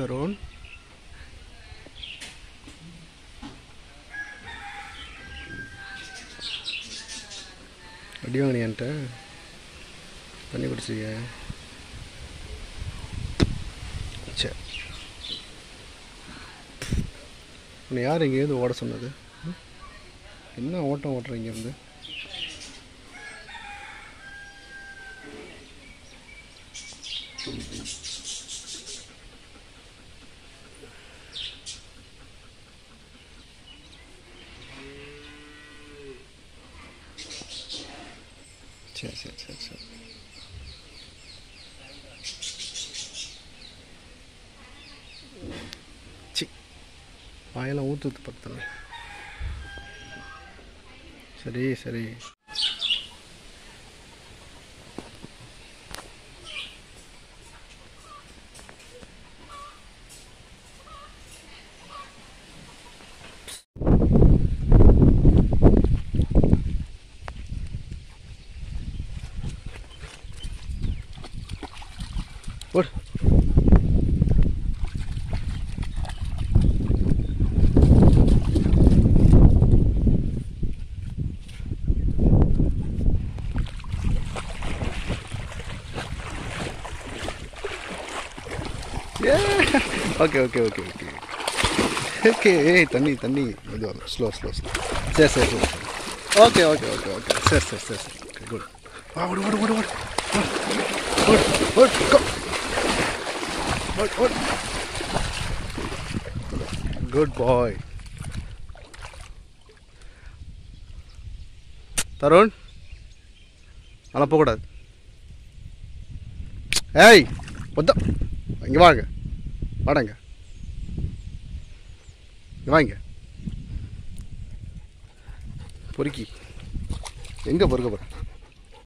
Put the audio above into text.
testosterone அடி வாங்கினியான்ட்ட பண்ணி குடிச்சிக்க சரி உன்னை யார் இங்கேருந்து ஓட சொன்னது? என்ன ஓட்டம் ஓட்டுற இங்கேருந்து சரி சரி சரி சரி. சி வாயெல்லாம் ஊற்றுது பக்கத்தில். சரி சரி. ஓடு okay okay okay okay okay ஏய் தண்ணி தண்ணி இது ஸ்லோ ஸ்லோ ஸ்லோ சரி சரி சரி ஓகே ஓகே ஓகே ஓகே சரி சரி சரி சரி ஓகே குட் ஆ ஓடு ஓடு ஓடு ஓடு ஓடு ஓடு கோ ஓடு ஓடு குட் பாய் தருண் அதெல்லாம் போகக்கூடாது ஏய் ஒத்த இங்கே வாங்க வாடங்க இங்கே வாங்க பொறுக்கி எங்கே பொறுக்க போகிற